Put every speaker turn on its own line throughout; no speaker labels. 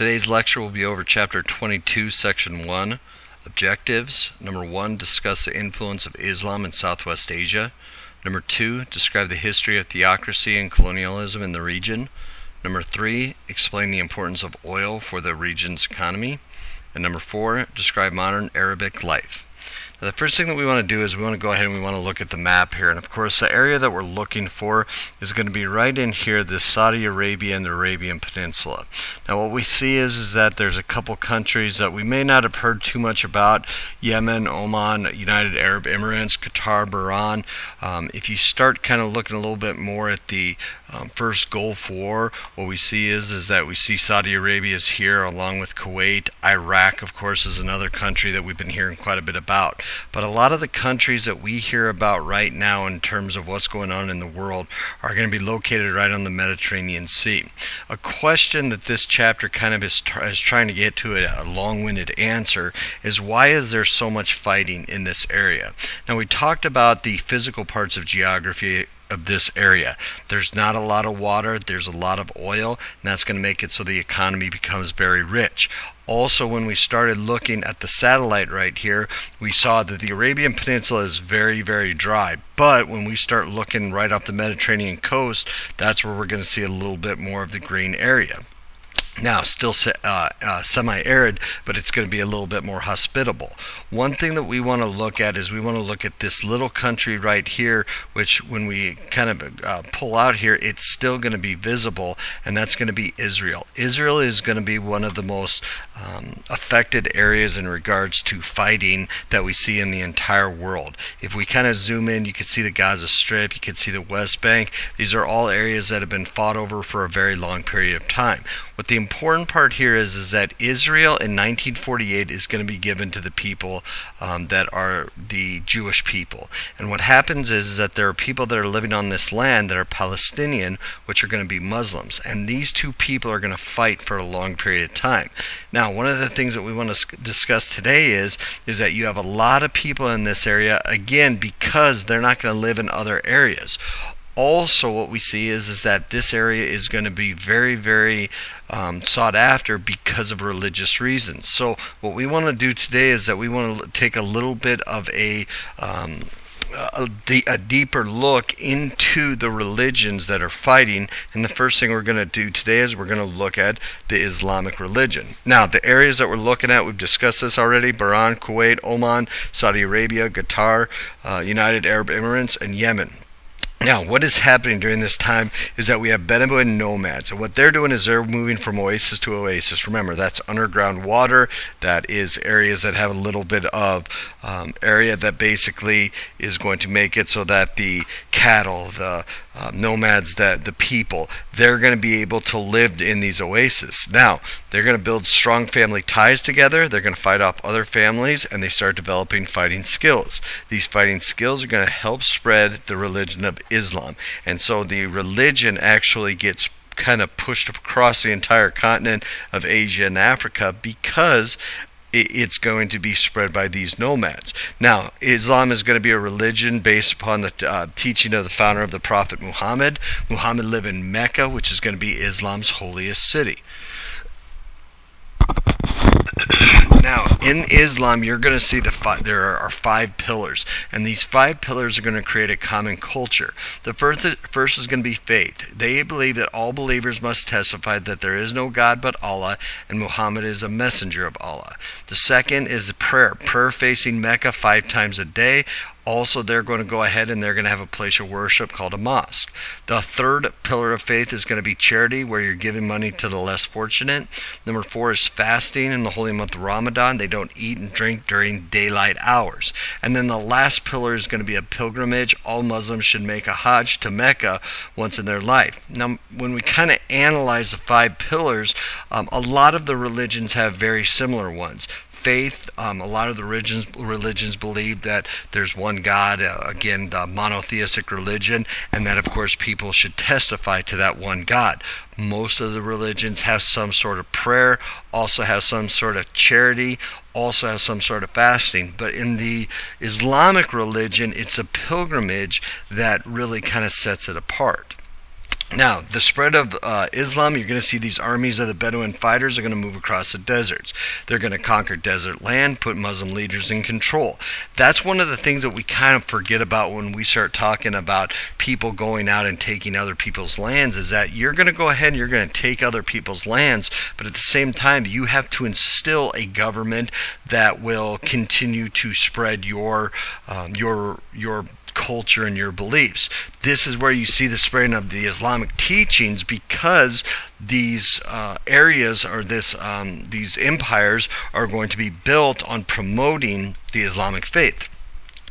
Today's lecture will be over chapter 22, section 1, objectives. Number 1, discuss the influence of Islam in Southwest Asia. Number 2, describe the history of theocracy and colonialism in the region. Number 3, explain the importance of oil for the region's economy. And number 4, describe modern Arabic life. The first thing that we want to do is we want to go ahead and we want to look at the map here. And of course, the area that we're looking for is going to be right in here, the Saudi Arabia and the Arabian Peninsula. Now, what we see is, is that there's a couple countries that we may not have heard too much about Yemen, Oman, United Arab Emirates, Qatar, Bahrain. Um, if you start kind of looking a little bit more at the um, first Gulf War, what we see is, is that we see Saudi Arabia is here along with Kuwait. Iraq, of course, is another country that we've been hearing quite a bit about. But a lot of the countries that we hear about right now in terms of what's going on in the world are going to be located right on the Mediterranean Sea. A question that this chapter kind of is, is trying to get to a, a long-winded answer is why is there so much fighting in this area? Now we talked about the physical parts of geography of this area. There's not a lot of water, there's a lot of oil, and that's going to make it so the economy becomes very rich. Also, when we started looking at the satellite right here, we saw that the Arabian Peninsula is very, very dry. But when we start looking right off the Mediterranean coast, that's where we're going to see a little bit more of the green area. Now, still uh, uh, semi-arid, but it's going to be a little bit more hospitable. One thing that we want to look at is we want to look at this little country right here, which when we kind of uh, pull out here, it's still going to be visible, and that's going to be Israel. Israel is going to be one of the most um, affected areas in regards to fighting that we see in the entire world. If we kind of zoom in, you can see the Gaza Strip, you can see the West Bank. These are all areas that have been fought over for a very long period of time. What the important part here is, is that Israel in 1948 is going to be given to the people um, that are the Jewish people. And what happens is, is that there are people that are living on this land that are Palestinian, which are going to be Muslims. And these two people are going to fight for a long period of time. Now, one of the things that we want to discuss today is, is that you have a lot of people in this area, again, because they're not going to live in other areas also what we see is is that this area is going to be very very um, sought after because of religious reasons so what we want to do today is that we want to take a little bit of a um, a, a, deeper look into the religions that are fighting. And the first thing we're going to do today is we're going to look at the Islamic religion. Now, the areas that we're looking at, we've discussed this already Bahrain, Kuwait, Oman, Saudi Arabia, Qatar, uh, United Arab Emirates, and Yemen. Now, what is happening during this time is that we have Bedouin nomads. And what they're doing is they're moving from oasis to oasis. Remember, that's underground water. That is areas that have a little bit of um, area that basically is going to make it so that the cattle, the uh, nomads, that the people, they're going to be able to live in these oases. Now, they're going to build strong family ties together. They're going to fight off other families, and they start developing fighting skills. These fighting skills are going to help spread the religion of Islam, and so the religion actually gets kind of pushed across the entire continent of Asia and Africa because it's going to be spread by these nomads. Now, Islam is going to be a religion based upon the uh, teaching of the founder of the Prophet Muhammad. Muhammad lived in Mecca, which is going to be Islam's holiest city. Now, in Islam, you're going to see the five, there are five pillars, and these five pillars are going to create a common culture. The first, first is going to be faith. They believe that all believers must testify that there is no God but Allah, and Muhammad is a messenger of Allah. The second is prayer, prayer facing Mecca five times a day. Also, they're going to go ahead and they're going to have a place of worship called a mosque. The third pillar of faith is going to be charity, where you're giving money to the less fortunate. Number four is fasting in the holy month of Ramadan. They don't eat and drink during daylight hours. And then the last pillar is going to be a pilgrimage. All Muslims should make a Hajj to Mecca once in their life. Now, when we kind of analyze the five pillars, um, a lot of the religions have very similar ones faith. Um, a lot of the religions, religions believe that there's one God, uh, again, the monotheistic religion, and that, of course, people should testify to that one God. Most of the religions have some sort of prayer, also have some sort of charity, also have some sort of fasting. But in the Islamic religion, it's a pilgrimage that really kind of sets it apart. Now, the spread of uh, Islam, you're going to see these armies of the Bedouin fighters are going to move across the deserts. They're going to conquer desert land, put Muslim leaders in control. That's one of the things that we kind of forget about when we start talking about people going out and taking other people's lands is that you're going to go ahead and you're going to take other people's lands, but at the same time, you have to instill a government that will continue to spread your um, your your culture and your beliefs. This is where you see the spreading of the Islamic teachings because these uh, areas or this um, these empires are going to be built on promoting the Islamic faith.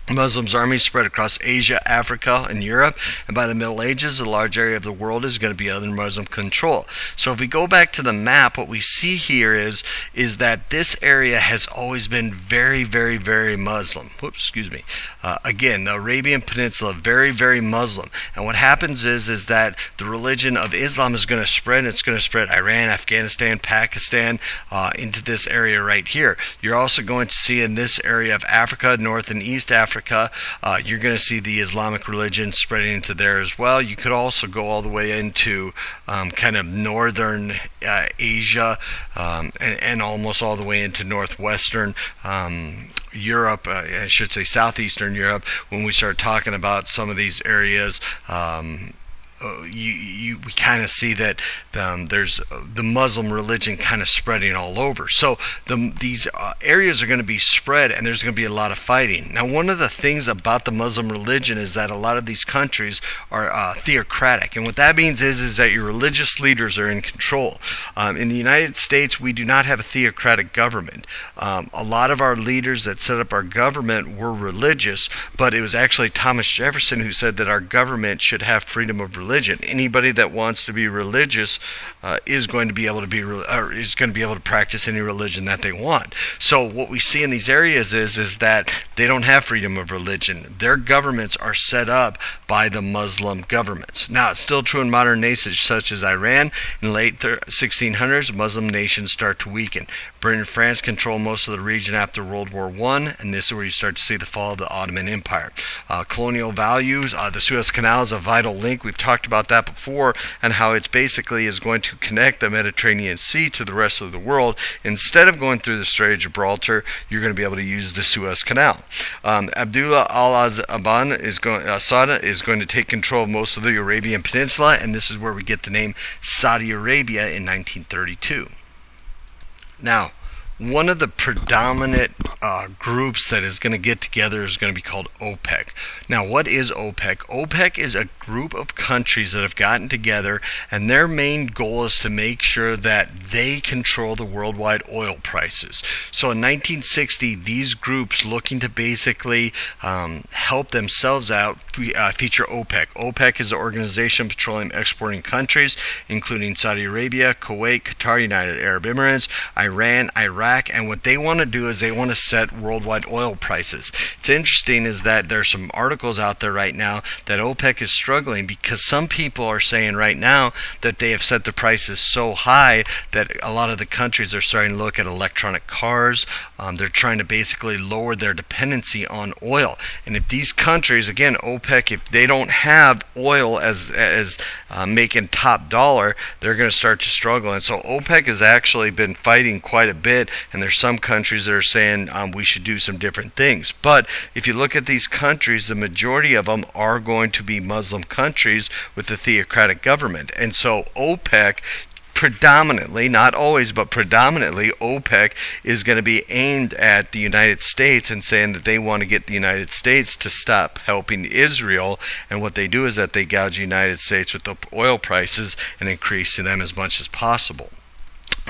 Muslims' armies spread across Asia, Africa, and Europe, and by the Middle Ages, a large area of the world is going to be under Muslim control. So, if we go back to the map, what we see here is is that this area has always been very, very, very Muslim. Whoops, excuse me. Uh, again, the Arabian Peninsula, very, very Muslim. And what happens is is that the religion of Islam is going to spread. It's going to spread Iran, Afghanistan, Pakistan uh, into this area right here. You're also going to see in this area of Africa, North and East Africa Africa. Uh, you're going to see the Islamic religion spreading into there as well. You could also go all the way into um, kind of northern uh, Asia um, and, and, almost all the way into northwestern um, Europe, uh, I should say southeastern Europe, when we start talking about some of these areas. Um, uh, you, you we kind of see that um, there's uh, the Muslim religion kind of spreading all over. So the, these uh, areas are going to be spread, and there's going to be a lot of fighting. Now, one of the things about the Muslim religion is that a lot of these countries are uh, theocratic, and what that means is is that your religious leaders are in control. Um, in the United States, we do not have a theocratic government. Um, a lot of our leaders that set up our government were religious, but it was actually Thomas Jefferson who said that our government should have freedom of religion religion. Anybody that wants to be religious uh, is going to be able to be is going to be able to practice any religion that they want. So what we see in these areas is is that they don't have freedom of religion. Their governments are set up by the Muslim governments. Now it's still true in modern nations such as Iran. In the late 1600s, Muslim nations start to weaken. Britain and France control most of the region after World War I, and this is where you start to see the fall of the Ottoman Empire. Uh, colonial values, uh, the Suez Canal is a vital link. We've talked about that before, and how it's basically is going to connect the Mediterranean Sea to the rest of the world. Instead of going through the Strait of Gibraltar, you're going to be able to use the Suez Canal. Um, Abdullah al-Aban is going, Sada is going to take control of most of the Arabian Peninsula, and this is where we get the name Saudi Arabia in 1932. Now, one of the predominant uh, groups that is going to get together is going to be called OPEC. Now, what is OPEC? OPEC is a group of countries that have gotten together, and their main goal is to make sure that they control the worldwide oil prices. So, in 1960, these groups looking to basically um, help themselves out uh, feature OPEC. OPEC is the organization of petroleum exporting countries, including Saudi Arabia, Kuwait, Qatar, United Arab Emirates, Iran, Iraq Iraq, and what they want to do is they want to set worldwide oil prices. It's interesting is that there's some articles out there right now that OPEC is struggling because some people are saying right now that they have set the prices so high that a lot of the countries are starting to look at electronic cars. Um, they're trying to basically lower their dependency on oil. And if these countries, again, OPEC, if they don't have oil as as uh, making top dollar, they're going to start to struggle. And so OPEC has actually been fighting quite a bit and there's some countries that are saying um, we should do some different things. But if you look at these countries, the majority of them are going to be Muslim countries with a theocratic government. And so OPEC predominantly, not always, but predominantly, OPEC is going to be aimed at the United States and saying that they want to get the United States to stop helping Israel. And what they do is that they gouge the United States with the oil prices and increasing them as much as possible.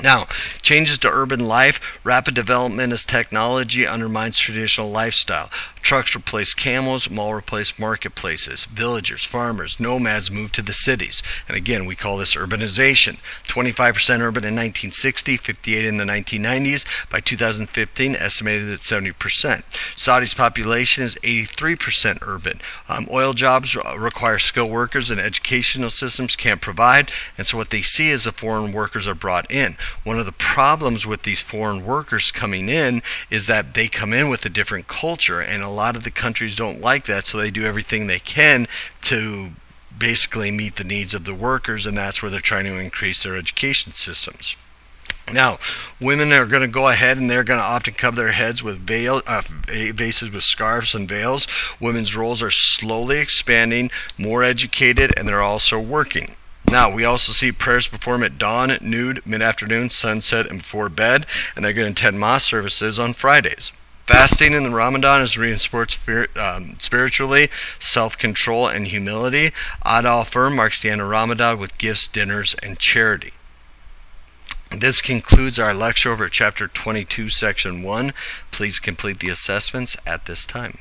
Now, changes to urban life, rapid development as technology undermines traditional lifestyle. Trucks replaced camels, mall replaced marketplaces. Villagers, farmers, nomads moved to the cities. And again, we call this urbanization. 25% urban in 1960, 58 in the 1990s. By 2015, estimated at 70%. Saudi's population is 83% urban. Um, oil jobs require skilled workers and educational systems can't provide. And so what they see is the foreign workers are brought in. One of the problems with these foreign workers coming in is that they come in with a different culture, and a lot of the countries don't like that, so they do everything they can to basically meet the needs of the workers, and that's where they're trying to increase their education systems. Now, women are going to go ahead and they're going to often cover their heads with veil, uh, vases with scarves and veils. Women's roles are slowly expanding, more educated, and they're also working. Now, we also see prayers performed at dawn, at noon, mid afternoon, sunset, and before bed, and they're going to attend Mass services on Fridays. Fasting in the Ramadan is reinforced um, spiritually, self control, and humility. Eid al-Fitr marks the end of Ramadan with gifts, dinners, and charity. This concludes our lecture over chapter 22, section 1. Please complete the assessments at this time.